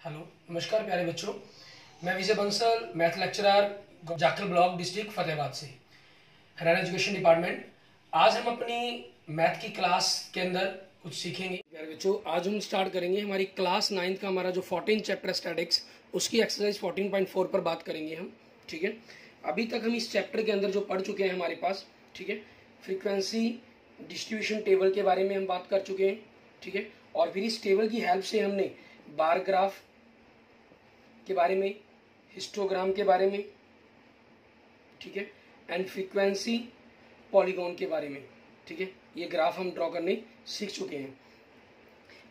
Hello, नमस्कार प्यारे बच्चों। मैं Vijay Bansal, math lecturer, Jakhal block district Fatehabad से। Haryana education department. आज हम अपनी मैथ की क्लास के अंदर कुछ सीखेंगे। प्यारे बच्चों, आज हम स्टार्ट करेंगे हमारी क्लास नाइन्थ का, हमारा जो फोर्टीन चैप्टर स्टैटिक्स उसकी एक्सरसाइज फोर्टीन पॉइंट फोर पर बात करेंगे हम, ठीक है? अभी तक हम इस चैप्टर के अंदर जो पढ़ चुके हैं हमारे पास, ठीक है? फ्रिक्वेंसी डिस्ट्रीब्यूशन टेबल के बारे में हम बात कर चुके हैं, ठीक है? और फिर इस टेबल की हेल्प से हमने बार ग्राफ के बारे में हिस्टोग्राम के बारे में, ठीक है एंड फ्रीक्वेंसी पॉलीगॉन के बारे में, ठीक है, ये ग्राफ हम ड्रॉ करने सीख चुके हैं।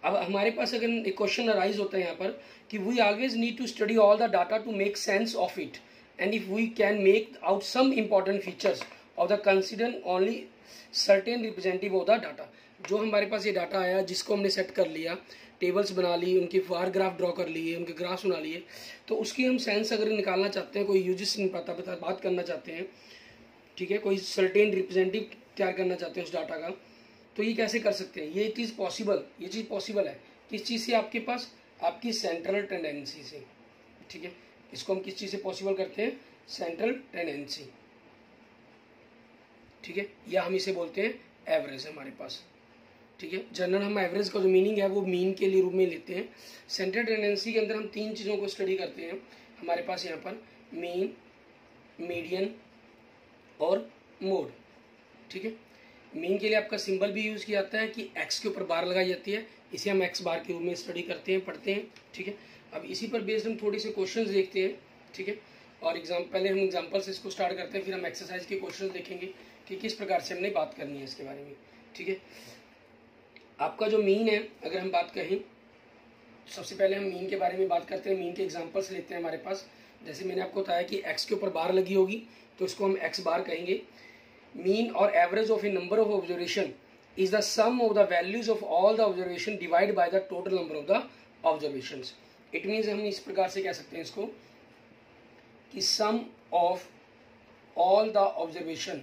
अब हमारे पास अगर एक क्वेश्चन अराइज होता है यहाँ पर कि we always need to study all the data to make sense of it and if we can make out some important features of the consider only certain representative of the data जो हमारे पास ये data आया, जिसको हमने set कर लिया tables बना ली उनकी फार ग्राफ ड्रॉ कर लिए, उनके ग्राफ्स बना लिए। तो उसकी हम सेंस अगर निकालना चाहते हैं, कोई यूजिस पता पता, बात करना चाहते हैं, ठीक है? कोई सर्टेन रिप्रेजेंटेटिव तैयार करना चाहते हैं उस डाटा का तो ये कैसे कर सकते हैं? ये चीज़ पॉसिबल ये चीज़ पॉसिबल है। किस चीज़ से? आपके पास, आपकी सेंट्रल टेंडेंसी से, ठीक है? इसको हम किस चीज़ से पॉसिबल करते हैं? सेंट्रल टेंडेंसी ठीक है? या हम इसे बोलते हैं एवरेज हमारे पास। ठीक है? जनरल हम एवरेज का जो मीनिंग है, वो मीन के लिए रूप में लेते हैं। सेंट्रल टेंडेंसी के अंदर हम तीन चीज़ों को स्टडी करते हैं हमारे पास यहाँ पर। मीन मीडियन और मोड ठीक है? मीन के लिए आपका सिंबल भी यूज़ किया जाता है कि एक्स के ऊपर बार लगाई जाती है। इसे हम एक्स बार के रूप में स्टडी करते हैं, पढ़ते हैं, ठीक है? अब इसी पर बेस्ड हम थोड़ी से क्वेश्चन देखते हैं, ठीक है? और एग्ज़ाम पहले हम एग्ज़ाम्पल से इसको स्टार्ट करते हैं, फिर हम एक्सरसाइज के क्वेश्चन देखेंगे कि किस प्रकार से हमने बात करनी है इसके बारे में, ठीक है? आपका जो मीन है, अगर हम बात कहें सबसे पहले हम मीन के बारे में बात करते हैं, मीन के एग्जांपल्स लेते हैं हमारे पास। जैसे मैंने आपको बताया कि एक्स के ऊपर बार लगी होगी तो इसको हम एक्स बार कहेंगे। मीन और average of a number of observation is the sum of the values of all the observation divide by the total number of the observation it means हम इस प्रकार से कह सकते हैं इसको कि sum of all the observation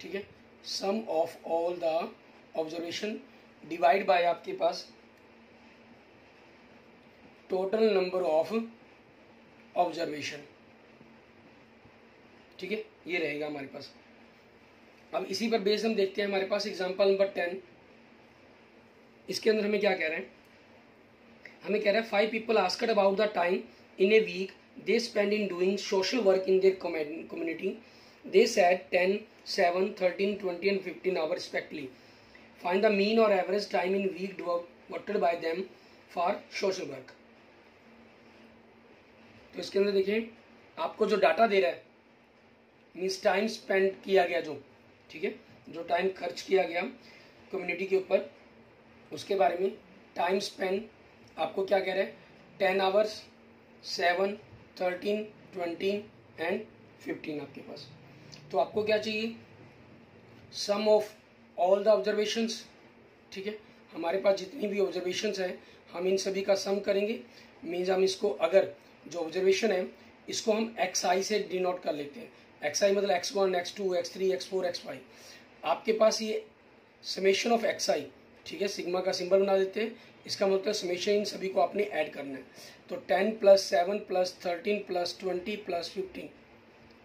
ठीक है? Sum of all the observation divide by आपके पास टोटल नंबर ऑफ़ ऑब्जर्वेशन ठीक है? ये रहेगा हमारे पास। अब इसी पर बेस हम देखते हैं हमारे पास एग्जांपल नंबर टेन इसके अंदर हमें क्या कह रहे हैं? हमें कह रहे हैं five people asked about the time in a week they spend in doing social work in their community they said ten seven thirteen twenty and fifteen hour respectively Find the mean or average time in week devoted by them for social work. तो इसके अंदर देखिए, आपको जो data दे रहा है means time spend किया गया जो, ठीक है? जो टाइम खर्च किया गया कम्युनिटी के ऊपर, उसके बारे में टाइम स्पेंड आपको क्या कह रहे हैं? Ten hours seven thirteen twenty and fifteen आपके पास। तो आपको क्या चाहिए? Sum of all the observations ठीक है? हमारे पास जितनी भी ऑब्जर्वेशंस हैं, हम इन सभी का सम करेंगे। मीन्स हम इसको, अगर जो ऑब्जर्वेशन है, इसको हम एक्स आई से डिनोट कर लेते हैं। एक्स आई मतलब X one X two X three X four X five आपके पास ये समेशन ऑफ़ एक्स आई ठीक है? सिग्मा का सिंबल बना देते हैं। इसका मतलब समेशन इन सभी को आपने ऐड करना है। तो ten plus seven plus thirteen plus twenty plus fifteen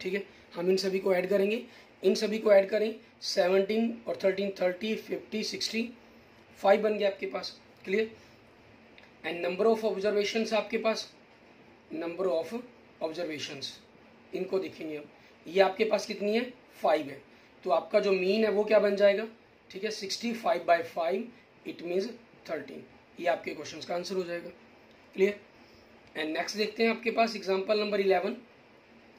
ठीक है? हम इन सभी को ऐड करेंगे। इन सभी को ऐड करें। सेवनटीन और thirteen, thirty, fifty, sixty. Five बन गया आपके पास। Clear? And number of observation आपके पास। नंबर ऑफ़ ऑब्जर्वेशन इनको देखेंगे हम ये आपके पास कितनी है? फाइव है। तो आपका जो मीन है वो क्या बन जाएगा? ठीक है? Sixty five by five it means thirteen ये आपके क्वेश्चन का आंसर हो जाएगा। क्लियर एंड नेक्स्ट देखते हैं आपके पास। एग्ज़ाम्पल नंबर इलेवन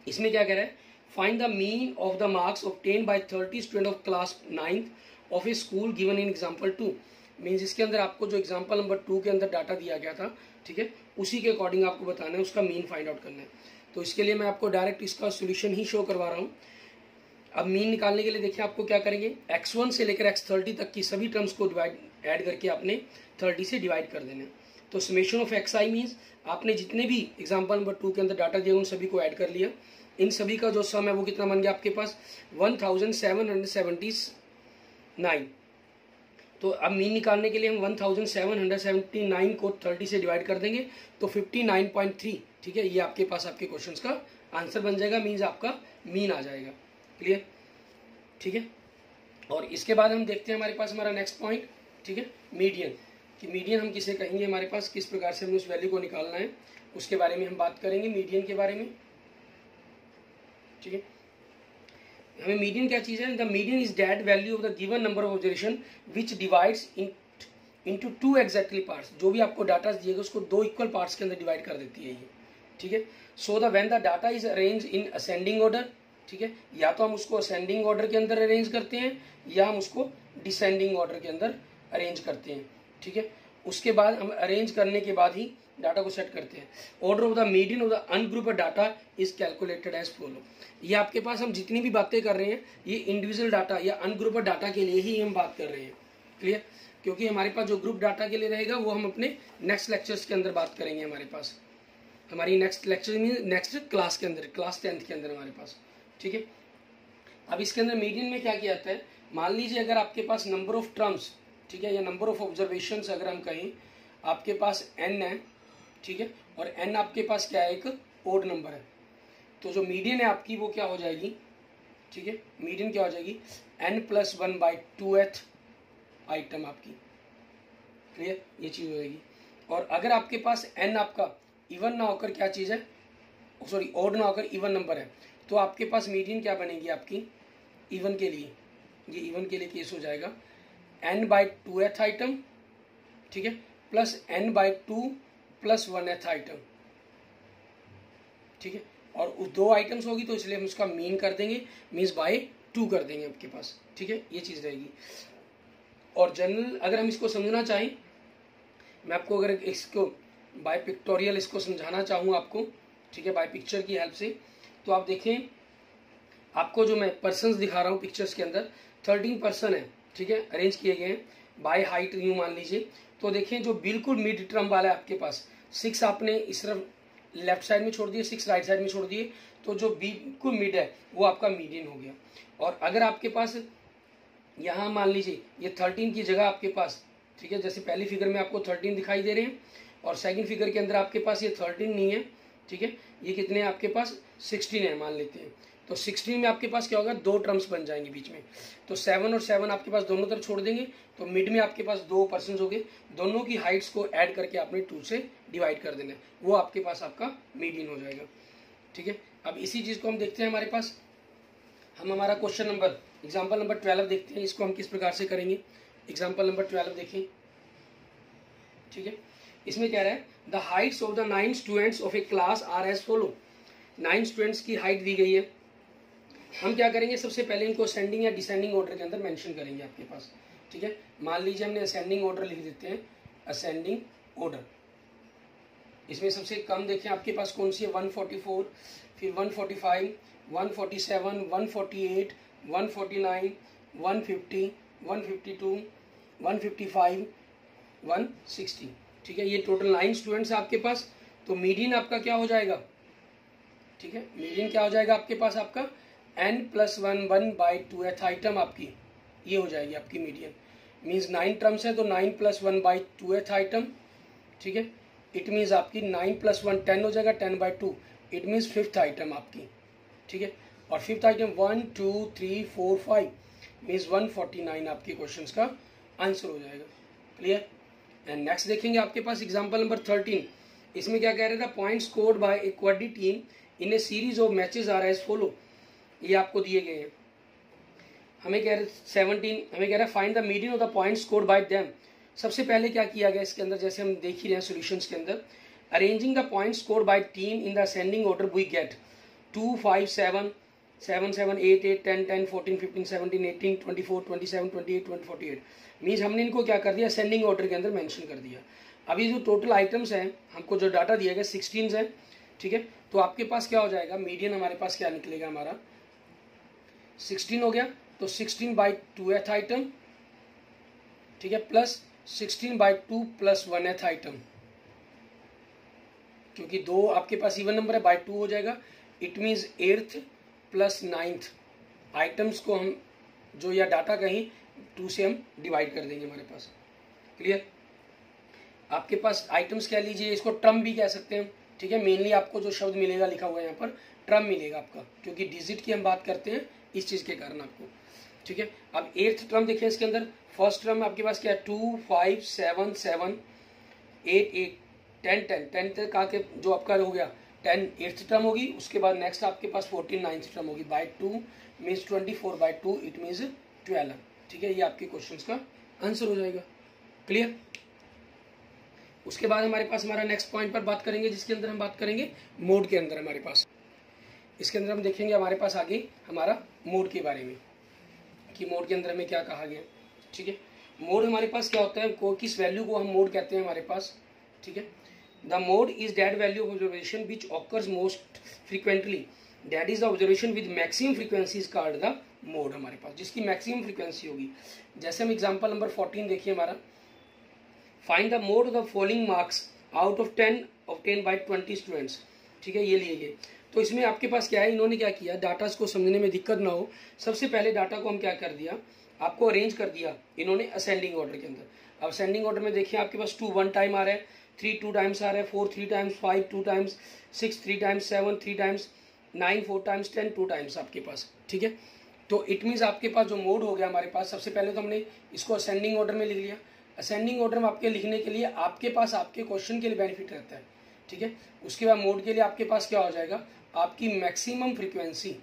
इसमें क्या कह रहा है? Find the mean of the marks obtained by thirty student of class ninth of a school given in example two means इसके अंदर आपको जो एग्ज़ाम्पल नंबर टू के अंदर डाटा दिया गया था, ठीक है? उसी के अकॉर्डिंग आपको बताना है, उसका मीन फाइंड आउट करना है। तो इसके लिए मैं आपको डायरेक्ट इसका सोल्यूशन ही शो करवा रहा हूँ। अब मीन निकालने के लिए देखिए आपको क्या करेंगे? एक्स वन से लेकर एक्स थर्टी तक की सभी टर्म्स को डिवाइड ऐड करके आपने थर्टी से डिवाइड कर देना है। तो summation of X I means आपने जितने भी एग्ज़ाम्पल नंबर टू के अंदर डाटा दिया, उन सभी को ऐड कर लिया। इन सभी का जो सम है वो कितना बन गया आपके पास? One thousand seven hundred seventy nine तो अब मीन निकालने के लिए हम one thousand seven hundred seventy nine को थर्टी से डिवाइड कर देंगे तो फिफ्टी नाइन पॉइंट थ्री ठीक है? ये आपके पास आपके क्वेश्चन का आंसर बन जाएगा मीन्स आपका मीन आ जाएगा. क्लियर ठीक है? और इसके बाद हम देखते हैं हमारे पास हमारा नेक्स्ट पॉइंट ठीक है? मीडियन कि मीडियन हम किसे कहेंगे? हमारे पास किस प्रकार से हमें उस वैल्यू को निकालना है? उसके बारे में हम बात करेंगे मीडियन के बारे में. ठीक है? हमें मीडियन क्या चीज़ है? The median is that value of the given number of observation which divides in into two exactly parts जो भी आपको डाटा दिएगा, उसको दो इक्वल पार्ट्स के अंदर डिवाइड कर देती है ये। ठीक है? So the when the data is arrange in ascending order ठीक है? या तो हम उसको असेंडिंग ऑर्डर के अंदर अरेंज करते हैं, या हम उसको डिसेंडिंग ऑर्डर के अंदर अरेंज करते हैं। ठीक है? उसके बाद हम अरेंज करने के बाद ही डाटा को सेट करते हैं। Order of the median of the ungroup data is calculated as follow ये आपके पास हम जितनी भी बातें कर रहे हैं, ये इंडिविजुअल डाटा या अनग्रुप डाटा के लिए ही हम बात कर रहे हैं। क्लियर क्योंकि हमारे पास जो ग्रुप डाटा के लिए रहेगा, वो हम अपने नेक्स्ट लेक्चर्स के अंदर बात करेंगे हमारे पास। हमारी नेक्स्ट लेक्चर में नेक्स्ट क्लास के अंदर क्लास टेंथ के अंदर हमारे पास। ठीक है? अब इसके अंदर मीडियन में क्या किया जाता है? मान लीजिए अगर आपके पास नंबर ऑफ़ टर्म्स ठीक है, या नंबर ऑफ़ ऑब्जर्वेशन अगर हम कहें, आपके पास एन है ठीक है? और एन आपके पास क्या है? एक ओड नंबर है। तो जो मीडियन है आपकी, वो क्या हो जाएगी? ठीक है? मीडियन क्या हो जाएगी? N plus one by two th item आपकी। क्लियर ये चीज़ हो जाएगी। और अगर आपके पास एन आपका इवन ना होकर क्या चीज़ है? सॉरी ओड ना होकर इवन नंबर है तो आपके पास मीडियन क्या बनेगी आपकी? इवन के लिए। ये इवन के लिए केस हो जाएगा। N by two th item ठीक है? Plus N by two plus one th item. ठीक है? और उस दो आइटम्स होगी तो इसलिए हम उसका मीन कर देंगे, मीन्स बाय टू कर देंगे आपके पास। ठीक है? ये चीज़ रहेगी। और जनरल अगर हम इसको समझना चाहें, मैं आपको अगर इसको बाय पिक्टोरियल इसको समझाना चाहूँ आपको, ठीक है? बाय पिक्चर की हेल्प से तो आप देखें, आपको जो मैं पर्सन दिखा रहा हूँ पिक्चर्स के अंदर थर्टीन पर्सन है, ठीक है? अरेंज किए गए हैं। बाय हाइट यूँ मान लीजिए तो देखें जो बिल्कुल मिड टर्म वाला है आपके पास सिक्स आपने इस तरफ़ लेफ़्ट साइड में छोड़ दिए सिक्स राइट साइड में छोड़ दिए तो जो बिल्कुल मिड है, वो आपका मीडियन हो गया। और अगर आपके पास यहाँ मान लीजिए, ये थर्टीन की जगह आपके पास, ठीक है, जैसे पहली फिगर में आपको थर्टीन दिखाई दे रहे हैं, और सेकंड फिगर के अंदर आपके पास ये थर्टीन नहीं है, ठीक है, ये कितने आपके पास? सिक्सटीन है, मान लेते हैं। तो सिक्सटीन में आपके पास क्या होगा? दो टर्म्स बन जाएँगे बीच में। तो सेवन और सेवन आपके पास दोनों तरफ़ छोड़ देंगे तो मिड में आपके पास दो पर्सन हो गए दोनों की हाइट्स को ऐड करके आपने टू से डिवाइड कर देना वो आपके पास आपका मीडियन हो जाएगा। ठीक है? अब इसी चीज़ को हम देखते हैं हमारे पास। हम हमारा question number example number twelve देखते हैं। इसको हम किस प्रकार से करेंगे? एग्ज़ाम्पल नंबर ट्वेल्व देखें। ठीक है? इसमें क्या रहा है the heights of the nine students of a class are as follow nine students की हाइट दी गई है। हम क्या करेंगे? सबसे पहले इनको असेंडिंग या डिसेंडिंग ऑर्डर के अंदर मेंशन करेंगे आपके पास। ठीक है? मान लीजिए हमने असेंडिंग ऑर्डर लिख देते हैं। असेंडिंग ऑर्डर इसमें सबसे कम देखें, आपके पास कौन सी है? 144 फिर 145 147 148 149 150 152 155 160 ठीक है? ये टोटल नाइन स्टूडेंट्स आपके पास। तो मीडियन आपका क्या हो जाएगा? ठीक है? मीडियन क्या हो जाएगा आपके पास आपका? N plus one one by two th item आपकी, ये हो जाएगी आपकी मीडियन मीन्स नाइन टर्म्स है तो nine plus one by two th item ठीक है? इट मीन्स आपकी नाइन प्लस वन टेन हो जाएगा ten by two it means fifth item आपकी, ठीक है? और fifth item one two three four five means one forty nine आपके क्वेश्चन का आंसर हो जाएगा. क्लियर एंड नेक्स्ट देखेंगे आपके पास एग्ज़ाम्पल नंबर थर्टीन इसमें क्या कह रहे थे? Point scored by a kabaddi team in a series of matches are as follow ये आपको दिए गए हैं। हमें कह रहे सेवनटीन हमें कह रहा है find the medium of the point score by them सबसे पहले क्या किया गया इसके अंदर? जैसे हम देख ही रहे हैं सोल्यूशंस के अंदर। Arranging the point score by team in the ascending order we get two five seven seven seven eight eight ten ten fourteen fifteen seventeen eighteen twenty four twenty seven twenty eight twenty forty eight means हमने इनको क्या कर दिया? Ascending order के अंदर mention कर दिया। अभी जो टोटल आइटम्स हैं, हमको जो डाटा दिया गया सिक्सटीन है, ठीक है? तो आपके पास क्या हो जाएगा? मीडियन हमारे पास क्या निकलेगा हमारा? सिक्सटीन हो गया तो sixteen by two th item, ठीक है, plus sixteen by two plus one th item, क्योंकि दो आपके पास इवन नंबर है बाई टू हो जाएगा। It means eighth plus ninth items को हम जो या डाटा कहीं टू से हम डिवाइड कर देंगे हमारे पास। क्लियर आपके पास आइटम्स कह लीजिए, इसको ट्रम भी कह सकते हैं, ठीक है? मेनली आपको जो शब्द मिलेगा लिखा हुआ है यहाँ पर ट्रम मिलेगा आपका, क्योंकि डिजिट की हम बात करते हैं इस चीज़ के कारण आपको, ठीक है? अब एट्थ ट्रम देखिए इसके अंदर। फ़र्स्ट ट्रम आपके पास क्या है? Two five seven seven eight eight ten ten ten तक आके जो आपका हो गया टेन एट्थ टर्म होगी। उसके बाद नेक्स्ट आपके पास फोर्टीन नाइन्थ टर्म होगी। By two means twenty four by two it means twelve ठीक है? ये आपके क्वेश्चन का आंसर हो जाएगा। क्लियर उसके बाद हमारे पास हमारा नेक्स्ट पॉइंट पर बात करेंगे, जिसके अंदर हम बात करेंगे मोड के अंदर हमारे पास। इसके अंदर हम देखेंगे हमारे पास आगे हमारा मोड के बारे में कि मोड के अंदर हमें क्या कहा गया। ठीक है? मोड हमारे पास क्या होता है? को, किस वैल्यू को हम मोड कहते हैं हमारे पास? ठीक है? The mode is that value of observation which occurs most frequently that is the observation with maximum frequency called the mode हमारे पास, जिसकी मैक्सिमम फ्रीक्वेंसी होगी। जैसे हम एग्ज़ाम्पल नंबर फोर्टीन देखिए हमारा। Find the mode of the following marks out of ten of ten by twenty students ठीक है? ये लिए गए। तो इसमें आपके पास क्या है? इन्होंने क्या किया? डाटा को समझने में दिक्कत ना हो। सबसे पहले डाटा को हम क्या कर दिया? आपको अरेंज कर दिया इन्होंने असेंडिंग ऑर्डर के अंदर। अब असेंडिंग ऑर्डर में देखिए, आपके पास टू वन टाइम आ रहा है। थ्री टू टाइम्स आ रहा है। Four three times five two times six three times seven three times nine four times ten two times आपके पास। ठीक है? तो इट मीन्स आपके पास जो मोड हो गया हमारे पास, सबसे पहले तो हमने इसको असेंडिंग ऑर्डर में लिख लिया। असेंडिंग ऑर्डर में आपके लिखने के लिए आपके पास आपके क्वेश्चन के लिए बेनिफिट रहता है। ठीक है? उसके बाद मोड के लिए आपके पास क्या हो जाएगा? आपकी मैक्सिमम फ्रीक्वेंसी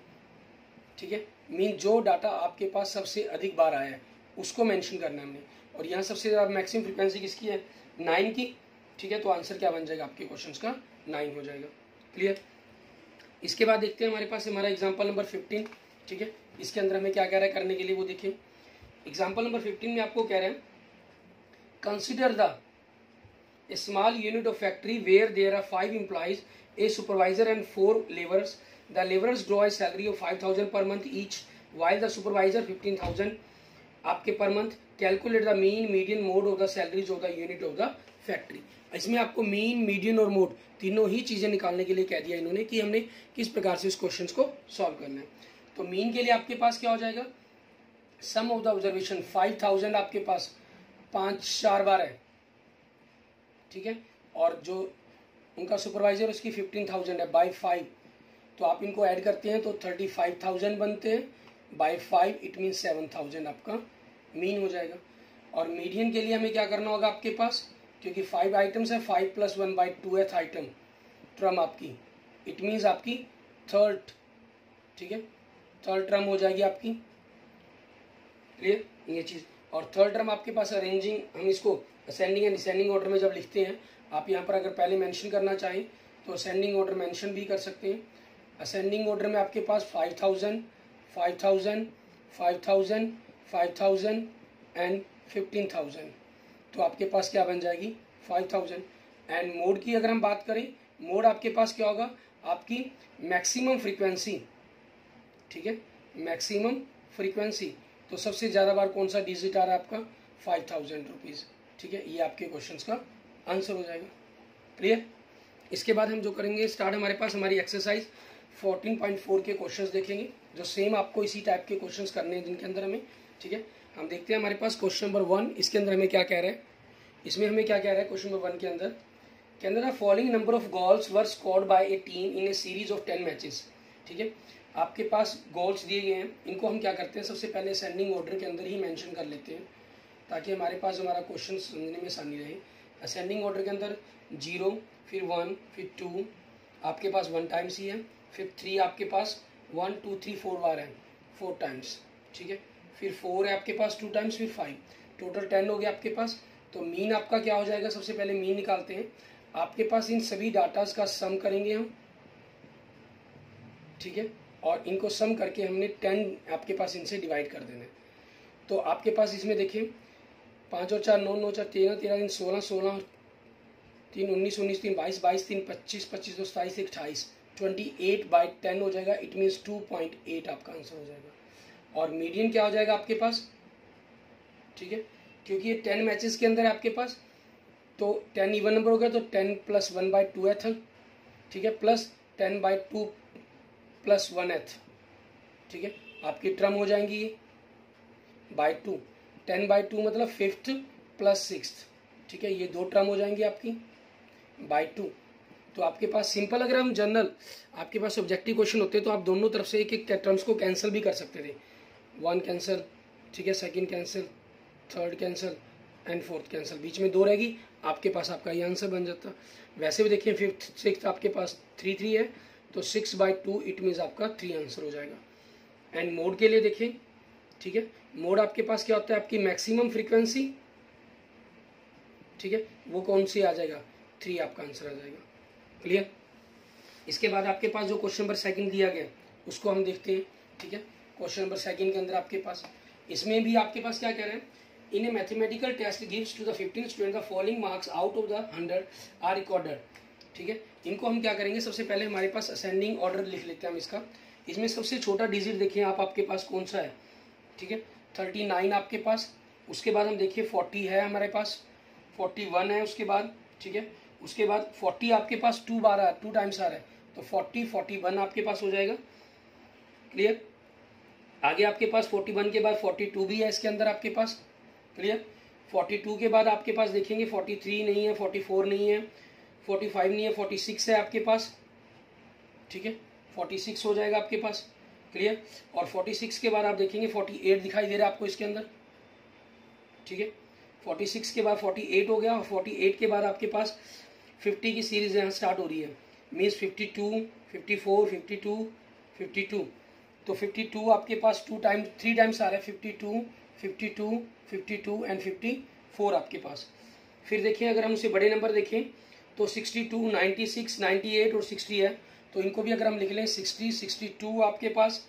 ठीक है? मीन जो डाटा आपके पास सबसे अधिक बार आया है, उसको मेंशन करना है हमने। और यहाँ सबसे ज़्यादा मैक्सिमम फ्रीक्वेंसी किसकी है? नाइन की, ठीक है? तो आंसर क्या बन जाएगा आपके क्वेश्चन का? नाइन हो जाएगा। क्लियर इसके बाद देखते हैं हमारे पास हमारा एग्ज़ाम्पल नंबर फिफ्टीन ठीक है? इसके अंदर हमें क्या कह रहा है करने के लिए वो देखिए। एग्ज़ाम्पल नंबर फिफ्टीन में आपको कह रहे हैं consider the small unit of factory where there are five employees a supervisor and four labours The laborers draw a salary of 5000 per month each, while the supervisor 15000 आपके per month calculate the mean median mode of the salaries of the unit of the factory इसमें आपको mean median और mode तीनों ही चीज़ें निकालने के लिए कह दिया इन्होंने कि हमने किस प्रकार से इस क्वेश्चन को सॉल्व करना है। तो मीन के लिए आपके पास क्या हो जाएगा? Sum of the observation five thousand आपके पास, पाँच, चार बार है। ठीक है? और जो उनका सुपरवाइजर उसकी फिफ्टीन थाउज़ेंड है बाई फाइव तो आप इनको ऐड करते हैं तो थर्टी फाइव थाउज़ेंड बनते हैं. By five it mean seven thousand आपका मीन हो जाएगा. और मीडियन के लिए हमें क्या करना होगा आपके पास? क्योंकि फाइव आइटम्स है five plus one by two एथ आइटम ट्रम आपकी. इट मीन्स आपकी थर्ड ठीक है? थर्ड ट्रम हो जाएगी आपकी. क्लियर ये चीज़. और थर्ड ट्रम आपके पास अरेंजिंग हम इसको असेंडिंग एंड डिसेंडिंग ऑर्डर में जब लिखते हैं, आप यहाँ पर अगर पहले मेंशन करना चाहें तो असेंडिंग ऑर्डर मेंशन भी कर सकते हैं। असेंडिंग ऑर्डर में आपके पास five thousand five thousand five thousand five thousand and fifteen thousand तो आपके पास क्या बन जाएगी? फाइव थाउज़ेंड एंड मोड की अगर हम बात करें मोड आपके पास क्या होगा? आपकी मैक्सिमम फ्रीक्वेंसी ठीक है? मैक्सिमम फ्रीक्वेंसी तो सबसे ज़्यादा बार कौन सा डिजिट आ रहा है आपका? फाइव थाउज़ेंड रुपीज़ ठीक है, ये आपके क्वेश्चंस का आंसर हो जाएगा। क्लियर इसके बाद हम जो करेंगे स्टार्ट हमारे पास हमारी एक्सरसाइज 14.4 के क्वेश्चंस देखेंगे, जो सेम आपको इसी टाइप के क्वेश्चंस करने हैं जिनके अंदर हमें, ठीक है? हम देखते हैं हमारे पास क्वेश्चन नंबर वन इसके अंदर हमें क्या कह रहा है? इसमें हमें क्या कह रहा है क्वेश्चन नंबर वन के अंदर? के अंदर following number of goals were scored by a team in a series of ten matches ठीक है? आपके पास गोल्स दिए गए हैं, इनको हम क्या करते हैं? सबसे पहले सेंडिंग ऑर्डर के अंदर ही मैंशन कर लेते हैं। ताकि हमारे पास हमारा क्वेश्चन समझने में आसानी रहे। असेंडिंग ऑर्डर के अंदर ज़ीरो फिर वन फिर टू आपके पास वन टाइम्स ही है। फिर थ्री आपके पास वन टू थ्री फोर बार है। फोर टाइम्स ठीक है? फिर फोर है आपके पास टू टाइम्स फिर फाइव टोटल टेन हो गया आपके पास। तो मीन आपका क्या हो जाएगा? सबसे पहले मीन निकालते हैं। आपके पास इन सभी डाटाज का सम करेंगे हम। ठीक है? और इनको सम करके हमने टेन आपके पास इनसे डिवाइड कर देना है। तो आपके पास इसमें देखिए पाँच और चार, नौ नौ, चार, तेरह तेरह दिन सोलह सोलह, तीन, उन्नीस उन्नीस, तीन, बाईस बाईस, तीन, पच्चीस पच्चीस, दो, सताईस अट्ठाईस। ट्वेंटी एट बाई टेन हो जाएगा it means two point eight आपका आंसर हो जाएगा। और मीडियन क्या हो जाएगा आपके पास? ठीक है? क्योंकि ये टेन मैचेस के अंदर है आपके पास तो टेन इवन नंबर हो गया तो ten plus one by two th ठीक है? Plus ten by two plus one th ठीक है? आपकी ट्रम हो जाएँगी ये by two ten by two मतलब फिफ्थ प्लस सिक्स ठीक है, ये दो टर्म हो जाएँगी आपकी, बाई टू। तो आपके पास सिंपल अगर हम जनरल, आपके पास ऑब्जेक्टिव क्वेश्चन होते तो आप दोनों तरफ़ से एक एक टर्म्स को कैंसिल भी कर सकते थे। वन कैंसिल ठीक है second cancel third cancel and fourth cancel बीच में दो रहेगी, आपके पास आपका ये आंसर बन जाता। वैसे भी देखिए फिफ्थ सिक्स आपके पास थ्री थ्री है तो six by two it means आपका थ्री आंसर हो जाएगा। एंड मोड के लिए देखें ठीक है? मोड आपके पास क्या होता है? आपकी मैक्सिमम फ्रीक्वेंसी ठीक है? वो कौन सी आ जाएगा? थ्री आपका आंसर आ जाएगा। क्लियर इसके बाद आपके पास जो क्वेश्चन नंबर सेकंड दिया गया, उसको हम देखते हैं, ठीक है? क्वेश्चन नंबर सेकंड के अंदर आपके पास। इसमें भी आपके पास क्या कह रहे हैं? In a mathematical test gives to the fifteen student the following marks out of the hundred are recorded ठीक है? इनको हम क्या करेंगे? सबसे पहले हमारे पास असेंडिंग ऑर्डर लिख लेते हैं हम इसका। इसमें सबसे छोटा डिजिट देखिए आप, आपके पास कौन सा है? ठीक है? थर्टी नाइन आपके पास। उसके बाद हम देखिए फोर्टी है हमारे पास। फोर्टी वन है उसके बाद, ठीक है? उसके बाद फोर्टी आपके पास टू बार है, टू टाइम्स आ रहा है। तो फोर्टी फोर्टी वन आपके पास हो जाएगा। क्लियर आगे आपके पास फोर्टी वन के बाद फोर्टी टू भी है इसके अंदर आपके पास। क्लियर फोर्टी टू के बाद आपके पास देखेंगे फोर्टी थ्री नहीं है, फोर्टी फोर नहीं है, फोर्टी फाइव नहीं है, फोर्टी सिक्स है आपके पास। ठीक है? फोर्टी सिक्स हो जाएगा आपके पास। क्लियर और फोर्टी सिक्स के बाद आप देखेंगे फोर्टी एट दिखाई दे रहा है आपको इसके अंदर। ठीक है? फोर्टी सिक्स के बाद फोर्टी एट हो गया और फोर्टी एट के बाद आपके पास फिफ्टी की सीरीज़ यहाँ स्टार्ट हो रही है। Means fifty two fifty four fifty two fifty two तो फिफ्टी टू आपके पास टू टाइम थ्री टाइम्स आ रहा है। Fifty two fifty two fifty two and fifty four आपके पास। फिर देखिए, अगर हम उसे बड़े नंबर देखें तो sixty two ninety six ninety eight और सिक्सटी है। तो इनको भी अगर हम लिख लें, सिक्सटी सिक्सटी टू आपके पास,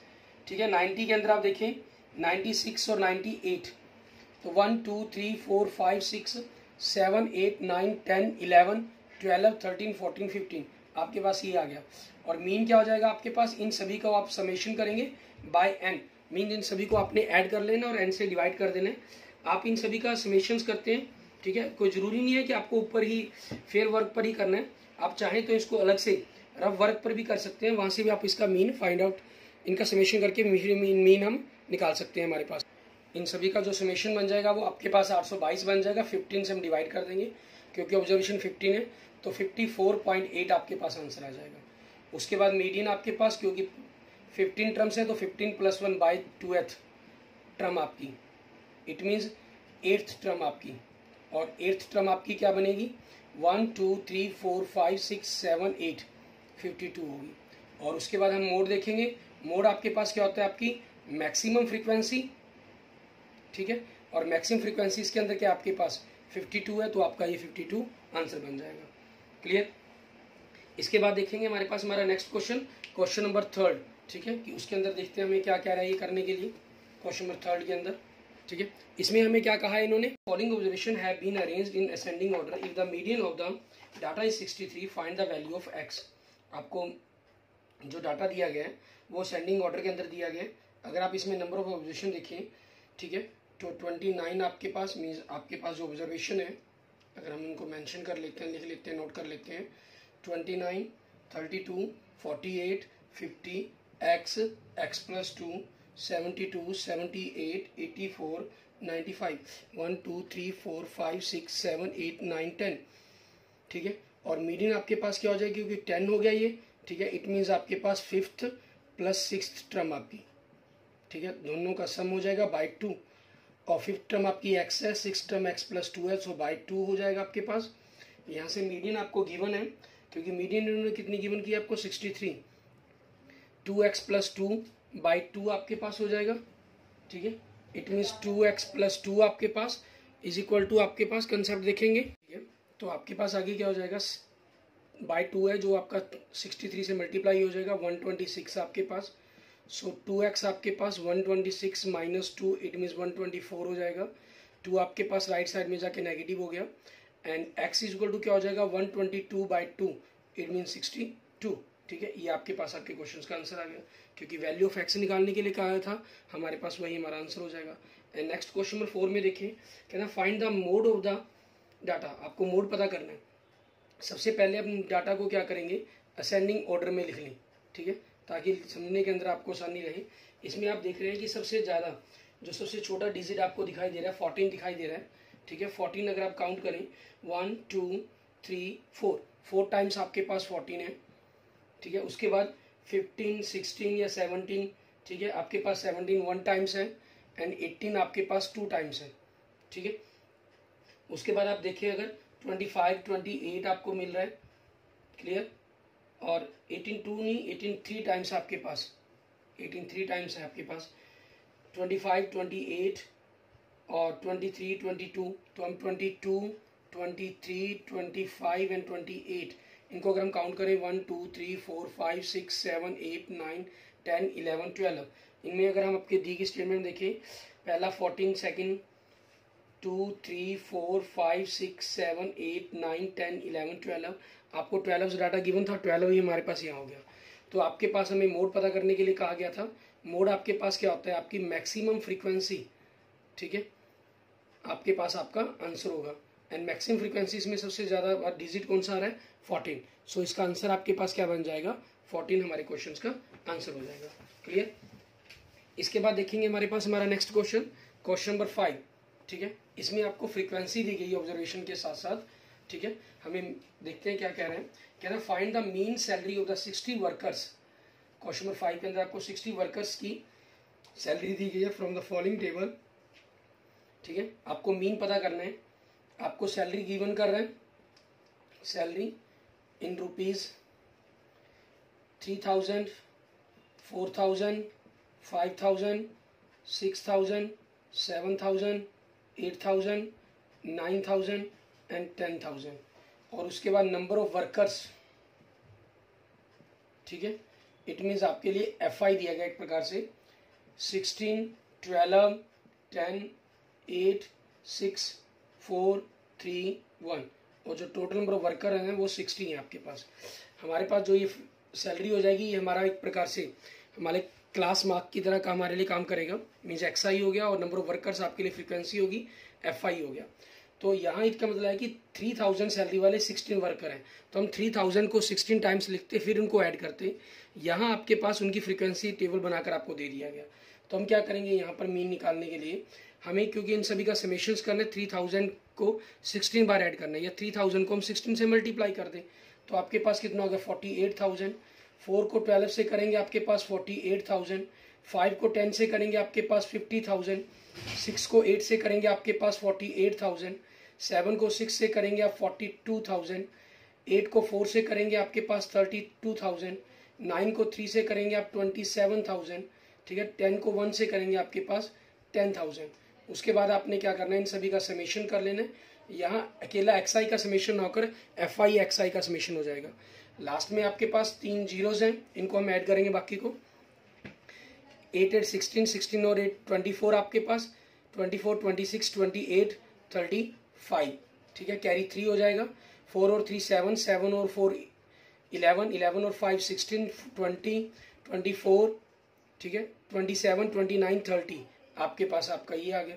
ठीक है, नाइन्टी के अंदर आप देखें, नाइन्टी सिक्स और नाइन्टी एट तो one, two, three, four, five, six, seven, eight, nine, ten, eleven, twelve, thirteen, fourteen, fifteen, आपके पास ये आ गया। और मीन क्या हो जाएगा आपके पास? इन सभी को आप समेशन करेंगे बाय एन मीन इन सभी को आपने ऐड कर लेना और एन से डिवाइड कर देना आप इन सभी का समेशन करते हैं, ठीक है? कोई ज़रूरी नहीं है कि आपको ऊपर ही फेयर वर्क पर ही करना है। आप चाहें तो इसको अलग से रफ वर्क पर भी कर सकते हैं, वहाँ से भी आप इसका मीन फाइंड आउट इनका समेशन करके मीन मीन हम निकाल सकते हैं हमारे पास। इन सभी का जो समेशन बन जाएगा, वो आपके पास 822 बन जाएगा 15 से हम डिवाइड कर देंगे, क्योंकि ऑब्जर्वेशन 15 है तो 54.8 आपके पास आंसर आ जाएगा। उसके बाद मीडियन आपके पास, क्योंकि 15 टर्म्स है तो 15 plus one by two eighth term आपकी। इट मीन्स एट्थ टर्म आपकी। और एट्थ टर्म आपकी क्या बनेगी? One two three four five six seven eight fifty two होगी। और उसके बाद हम मोड देखेंगे। मोड आपके पास क्या होता है आपकी? मैक्सिमम फ्रीक्वेंसी, ठीक है? और मैक्सिमम फ्रीक्वेंसी इसके अंदर क्या आपके पास? 52 है तो आपका ये 52 आंसर बन जाएगा। क्लियर? इसके बाद देखेंगे हमारे पास हमारा next question question number third, ठीक है? कि उसके अंदर देखते हैं हमें क्या क्या है ये करने के लिए, क्वेश्चन नंबर थर्ड के अंदर, ठीक है? इसमें हमें क्या कहा इन्होंने? Following observation have been arranged in ascending order if the median of the data is 63 find the value of x आपको जो डाटा दिया गया है, वो सेंडिंग ऑर्डर के अंदर दिया गया है। अगर आप इसमें नंबर ऑफ़ ऑब्जर्वेशन देखें, ठीक है तो ट्वेंटी नाइन आपके पास मीन्स आपके पास जो ऑब्जर्वेशन है, अगर हम उनको मेंशन कर लेते हैं, लिख लेते हैं नोट कर लेते हैं twenty nine thirty two forty eight fifty x x plus two seventy two seventy eight eighty four ninety five one two three four five six seven eight nine ten ठीक है? और मीडियन आपके पास क्या हो जाएगी? क्योंकि टेन हो गया ये, ठीक है? इट मीन्स आपके पास फिफ्थ प्लस सिक्स टर्म आपकी, ठीक है? दोनों का सम हो जाएगा बाई टू और फिफ्थ टर्म आपकी एक्स है six term x plus two है सो बाई टू हो जाएगा आपके पास। यहाँ से मीडियन आपको गिवन है, क्योंकि मीडियन इन्होंने कितनी गिवन की आपको? Sixty three two x plus two by two आपके पास हो जाएगा, ठीक है? It means two x plus two आपके पास इज़ इक्वल टू आपके पास कंसेप्ट देखेंगे। तो आपके पास आगे क्या हो जाएगा? बाय टू है जो आपका सिक्सटी थ्री से मल्टीप्लाई हो जाएगा वन ट्वेंटी सिक्स आपके पास। सो टू एक्स आपके पास one twenty six minus two it means one twenty four हो जाएगा। टू आपके पास राइट साइड में जाके नेगेटिव हो गया। And x is equal to क्या हो जाएगा? One twenty two by two it mean sixty two ठीक है? ये आपके पास आपके क्वेश्चन का आंसर आ गया। क्योंकि वैल्यू ऑफ़ एक्स निकालने के लिए कहा था, हमारे पास वही हमारा आंसर हो जाएगा। And next question number four में देखें कहना find the mode of the data, आपको मोड पता करना है। सबसे पहले हम डाटा को क्या करेंगे? असेंडिंग ऑर्डर में लिख लें, ठीक है? ताकि समझने के अंदर आपको आसानी रहे। इसमें आप देख रहे हैं कि सबसे ज़्यादा, जो सबसे छोटा डिजिट आपको दिखाई दे रहा है फोर्टीन दिखाई दे रहा है, ठीक है? फोर्टीन अगर आप काउंट करें one two three four four times आपके पास फोर्टीन है, ठीक है? उसके बाद फिफ्टीन सिक्सटीन या सेवनटीन ठीक है? आपके पास सेवनटीन वन टाइम्स है एंड एट्टीन आपके पास टू टाइम्स है, ठीक है? उसके बाद आप देखिए अगर ट्वेंटी फाइव ट्वेंटी एट आपको मिल रहा है क्लियर और एटीन टू नहीं एटीन थ्री टाइम्स आपके पास। एटीन थ्री टाइम्स है आपके पास। ट्वेंटी फाइव ट्वेंटी एट और ट्वेंटी थ्री ट्वेंटी टू तो हम twenty two twenty three twenty five and twenty eight इनको अगर हम काउंट करें one two three four five six seven eight nine ten eleven twelve इनमें अगर हम आपके दी की स्टेटमेंट देखें, पहला fourteen second two three four five six seven eight nine ten eleven twelve. आपको ट्वेल्व डाटा गिवन था ट्वेल्व ही हमारे पास यहाँ हो गया। तो आपके पास हमें मोड पता करने के लिए कहा गया था। मोड आपके पास क्या होता है? आपकी मैक्सिमम फ्रीक्वेंसी ठीक है? आपके पास आपका आंसर होगा। एंड मैक्सिमम फ्रीक्वेंसी इसमें सबसे ज़्यादा डिजिट कौन सा आ रहा है? फोर्टीन। सो so, इसका आंसर आपके पास क्या बन जाएगा? फोर्टीन हमारे क्वेश्चन का आंसर हो जाएगा। क्लियर इसके बाद देखेंगे हमारे पास हमारा next question question number five ठीक है? इसमें आपको फ्रीक्वेंसी दी गई ऑब्जर्वेशन के साथ साथ ठीक है? हमें देखते हैं क्या कह रहे हैं। कह रहे हैं find the mean salary of the sixty workers question number five के अंदर आपको सिक्सटी वर्कर्स की सैलरी दी गई है फ्रॉम द फॉलोइंग टेबल ठीक है? आपको मीन पता करना है। आपको सैलरी गिवन कर रहे हैं। Salary in rupees three thousand four thousand five thousand six thousand seven thousand eight thousand nine thousand and ten thousand और उसके बाद नंबर ऑफ़ वर्कर्स ठीक है? इट मीन्स आपके लिए एफ़ आई दिया गया एक प्रकार से। Sixteen twelve ten eight six four three one और जो टोटल नंबर ऑफ़ वर्कर हैं, वो सिक्सटी हैं आपके पास। हमारे पास जो ये सैलरी हो जाएगी, ये हमारा एक प्रकार से, हमारे क्लास मार्क की तरह का हमारे लिए काम करेगा। मीन्स एक्स आई हो गया और नंबर ऑफ़ वर्कर्स आपके लिए फ्रिक्वेंसी होगी एफ़ आई हो गया। तो यहाँ इसका मतलब है कि थ्री थाउज़ेंड सैलरी वाले सिक्सटीन वर्कर हैं। तो हम थ्री थाउज़ेंड को सिक्सटीन टाइम्स लिखते, फिर उनको ऐड करते। यहाँ आपके पास उनकी फ्रिक्वेंसी टेबल बनाकर आपको दे दिया गया। तो हम क्या करेंगे यहाँ पर मीन निकालने के लिए? हमें क्योंकि इन सभी का समेशन करना है थ्री थाउज़ेंड को सिक्सटीन बार ऐड करना है। या थ्री थाउज़ेंड को हम सिक्सटीन से मल्टीप्लाई कर दें तो आपके पास कितना हो गया फोर्टी एट थाउज़ेंड फोर को ट्वेल्व से करेंगे आपके पास फोर्टी एट थाउज़ेंड, फाइव को टेन से करेंगे आपके पास फिफ्टी थाउज़ेंड, सिक्स को एट से करेंगे आपके पास फोर्टी एट थाउज़ेंड, सेवन को सिक्स से करेंगे आप फोर्टी टू थाउज़ेंड, एट को फोर से करेंगे आपके पास थर्टी टू थाउज़ेंड, नाइन को थ्री से करेंगे आप ट्वेंटी सेवन थाउज़ेंड, ठीक है, टेन को वन से करेंगे आपके पास टेन थाउज़ेंड। उसके बाद आपने क्या करना है, इन सभी का समेशन कर लेना है। यहाँ अकेला एक्स आई का समेशन होकर एफ़ आई एक्स आई का समेशन हो जाएगा। लास्ट में आपके पास तीन जीरोज हैं, इनको हम ऐड करेंगे बाकी को। एट एट सिक्सटीन सिक्सटीन और एट ट्वेंटी फोर आपके पास twenty four twenty six twenty eight thirty five ठीक है कैरी थ्री हो जाएगा। फोर और थ्री सेवन सेवन और फोर इलेवन इलेवन और five sixteen twenty twenty four ठीक है twenty seven twenty nine thirty आपके पास, आपका ये आ गया।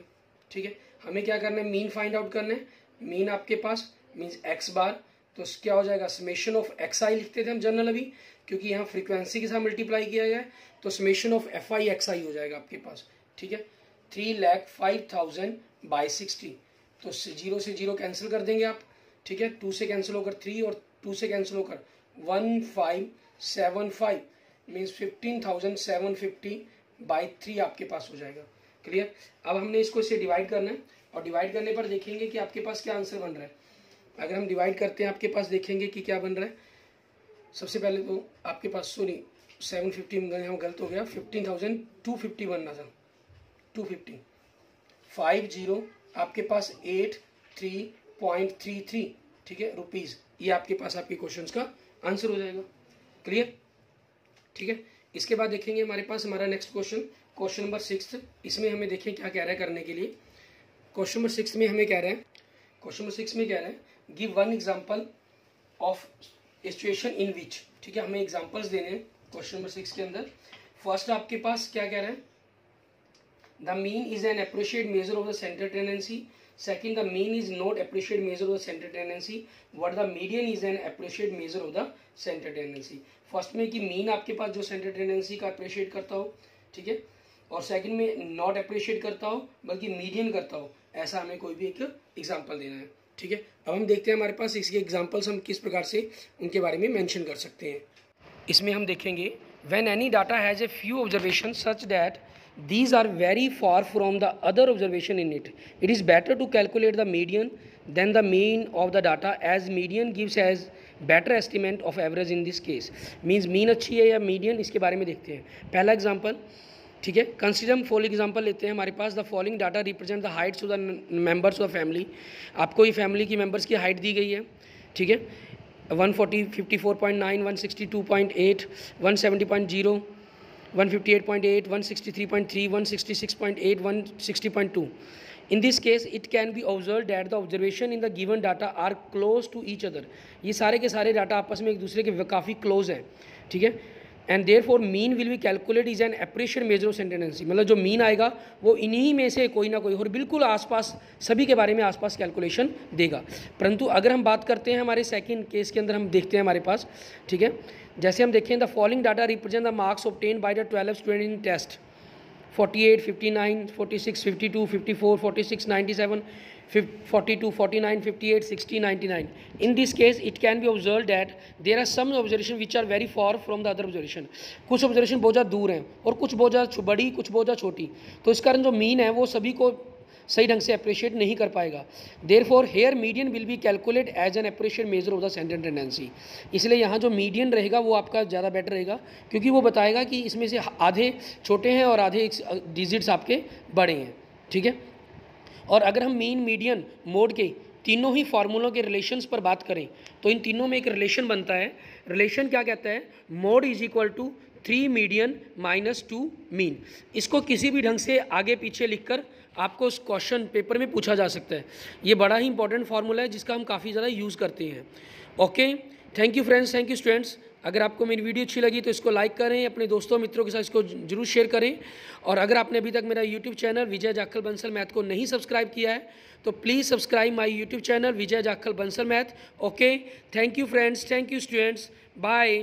ठीक है, हमें क्या करना है? मीन फाइंड आउट करना है। मीन आपके पास मीन्स एक्स बार तो क्या हो जाएगा? समेशन ऑफ़ एक्स आई लिखते थे हम जनरल अभी, क्योंकि यहाँ फ्रीक्वेंसी के साथ मल्टीप्लाई किया जाए तो summation of f i x i हो जाएगा आपके पास, ठीक है? Three lakh five thousand by sixty तो ज़ीरो से ज़ीरो कैंसिल कर देंगे आप, ठीक है? टू से कैंसिल होकर थ्री और टू से कैंसिल होकर one five seven five means fifteen thousand seven fifty by three आपके पास हो जाएगा क्लियर अब हमने इसको इसे डिवाइड करना है, और डिवाइड करने पर देखेंगे कि आपके पास क्या आंसर बन रहा है। अगर हम डिवाइड करते हैं, आपके पास देखेंगे कि क्या बन रहा है। सबसे पहले तो आपके पास सॉरी सेवन फिफ्टी यहाँ गलत हो गया। फिफ्टीन थाउज़ेंड टू फिफ्टी बनना था। टू फिफ्टी फाइव ज़ीरो आपके पास eight three point three three ठीक है रुपीज़ ये आपके पास आपके क्वेश्चन का आंसर हो जाएगा। क्लियर ठीक है? इसके बाद देखेंगे हमारे पास हमारा next question question number six इसमें हमें देखें क्या कह रहा है करने के लिए। क्वेश्चन नंबर सिक्स में हमें कह रहे हैं क्वेश्चन नंबर सिक्स में कह रहे हैं give one example of situation in which ठीक है, हमें एग्जाम्पल्स देने हैं क्वेश्चन नंबर सिक्स के अंदर। फ़र्स्ट आपके पास क्या कह रहे हैं? The mean is an appropriate measure of the central tendency second the mean is not appropriate measure of the central tendency what the median is an appropriate measure of the central tendency first में कि mean आपके पास जो centre tendency का appreciate करता हो, ठीक है? और सेकंड में नॉट अप्रिशिएट करता हो, बल्कि मीडियन करता हो, ऐसा हमें कोई भी एक एग्ज़ाम्पल देना है। ठीक है? अब हम देखते हैं हमारे पास इसके एग्जाम्पल्स हम किस प्रकार से उनके बारे में मैंशन कर सकते हैं। इसमें हम देखेंगे when any data has a few observation such that these are very far from the other observation in it it is better to calculate the median than the mean of the data as median gives as better estimate of average in this case means mean अच्छी है या median इसके बारे में देखते हैं। पहला example ठीक है? कंसिडर हम फॉल एग्जांपल लेते हैं। हमारे पास the following data represent the heights of the members of family आपको ये फैमिली की मेंबर्स की हाइट दी गई है। ठीक है? 140 54.9 162.8 170.0 158.8, 163.3, 166.8, 160.2. In this case, it can be observed that the observation in the given data are close to each other. ये सारे के सारे डाटा आपस में एक दूसरे के काफ़ी क्लोज हैं। ठीक है? And therefore mean will be calculate is an appropriate measure of central tendency मतलब जो मीन आएगा वो इन्हीं में से कोई ना कोई और बिल्कुल आसपास सभी के बारे में आसपास कैलकुलेशन देगा। परंतु अगर हम बात करते हैं हमारे सेकेंड केस के अंदर हम देखते हैं हमारे पास ठीक है? जैसे हम देखें the following data represent the marks obtained by the twelve student in test 48, 59, 46, 52, 54, 46, 97, 42, 49, 58, 60, 99. In this case, it can be observed that there are some observation which are very far from the other observation. कुछ observation बहुत ज़्यादा दूर हैं और कुछ बहुत ज़्यादा बड़ी कुछ बहुत ज़्यादा छोटी। तो इस कारण जो मीन है वो सभी को सही ढंग से अप्रिशिएट नहीं कर पाएगा। Therefore here median will be calculate as an appropriate measure of the central tendency इसलिए यहाँ जो मीडियन रहेगा वो आपका ज़्यादा बेटर रहेगा क्योंकि वो बताएगा कि इसमें से आधे छोटे हैं और आधे डिजिट्स आपके बड़े हैं। ठीक है? और अगर हम मीन मीडियन मोड के तीनों ही फार्मूलों के रिलेशंस पर बात करें तो इन तीनों में एक रिलेशन बनता है। रिलेशन क्या कहता है? Mode is equal to three median minus two mean इसको किसी भी ढंग से आगे पीछे लिखकर आपको उस क्वेश्चन पेपर में पूछा जा सकता है। ये बड़ा ही इंपॉर्टेंट फार्मूला है, जिसका हम काफ़ी ज़्यादा यूज़ करते हैं। Okay thank you friends thank you students अगर आपको मेरी वीडियो अच्छी लगी तो इसको लाइक करें, अपने दोस्तों मित्रों के साथ इसको ज़रूर शेयर करें। और अगर आपने अभी तक मेरा YouTube channel Vijay Jakhal Bansal math को नहीं सब्सक्राइब किया है तो please subscribe my YouTube channel Vijay Jakhal Bansal math. Okay thank you friends thank you students bye